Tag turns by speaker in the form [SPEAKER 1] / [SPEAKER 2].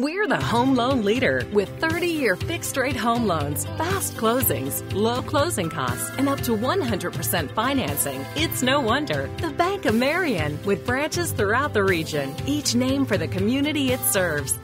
[SPEAKER 1] We're the home loan leader with 30 year fixed rate home loans, fast closings, low closing costs, and up to 100% financing. It's no wonder. The Bank of Marion, with branches throughout the region, each name for the community it serves.